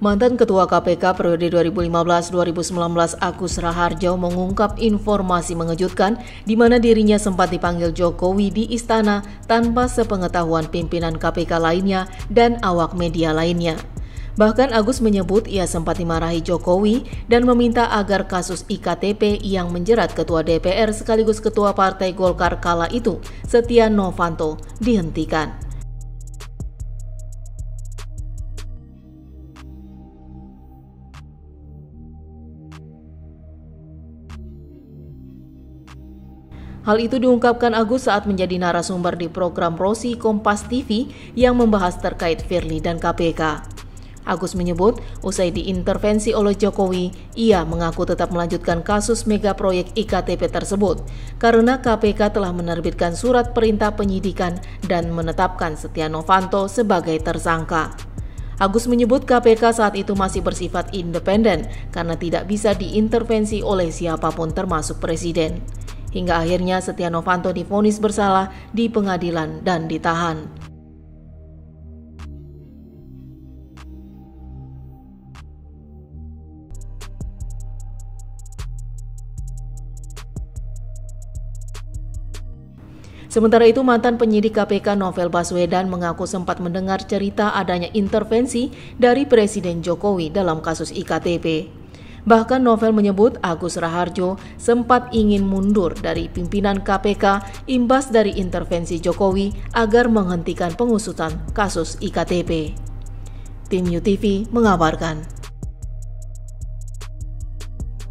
Mantan Ketua KPK periode 2015-2019 Agus Raharjo mengungkap informasi mengejutkan di mana dirinya sempat dipanggil Jokowi di istana tanpa sepengetahuan pimpinan KPK lainnya dan awak media lainnya. Bahkan Agus menyebut ia sempat dimarahi Jokowi dan meminta agar kasus IKTP yang menjerat Ketua DPR sekaligus Ketua Partai Golkar kala itu, Setia Novanto, dihentikan. Hal itu diungkapkan Agus saat menjadi narasumber di program Rosi Kompas TV yang membahas terkait Firly dan KPK. Agus menyebut, usai diintervensi oleh Jokowi, ia mengaku tetap melanjutkan kasus mega proyek IKTP tersebut karena KPK telah menerbitkan surat perintah penyidikan dan menetapkan Setia Novanto sebagai tersangka. Agus menyebut KPK saat itu masih bersifat independen karena tidak bisa diintervensi oleh siapa pun termasuk presiden hingga akhirnya Setia Novanto difonis bersalah di pengadilan dan ditahan. Sementara itu, mantan penyidik KPK Novel Baswedan mengaku sempat mendengar cerita adanya intervensi dari Presiden Jokowi dalam kasus IKTP. Bahkan Novel menyebut Agus Raharjo sempat ingin mundur dari pimpinan KPK imbas dari intervensi Jokowi agar menghentikan pengusutan kasus IKTP. Tim UTV mengabarkan.